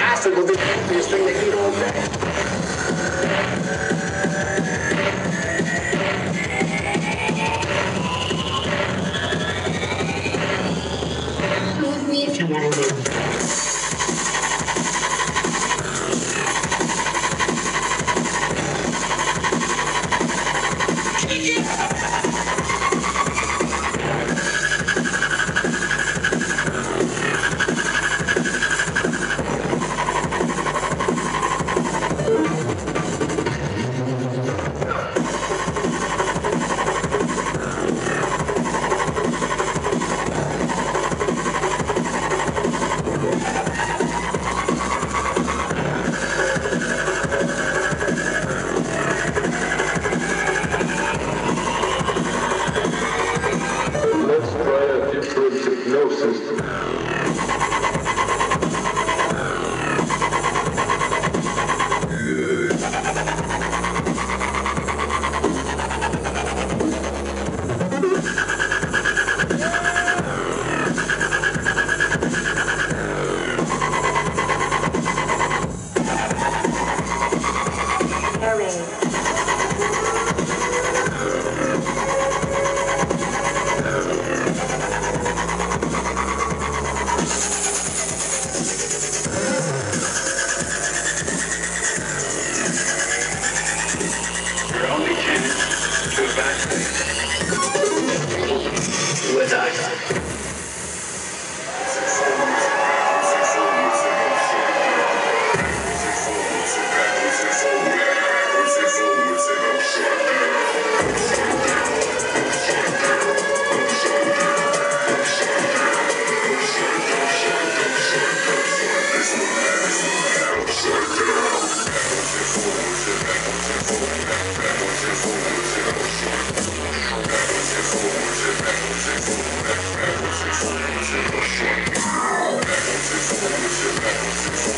acid will the happiest thing to eat all day. you want to know. ます。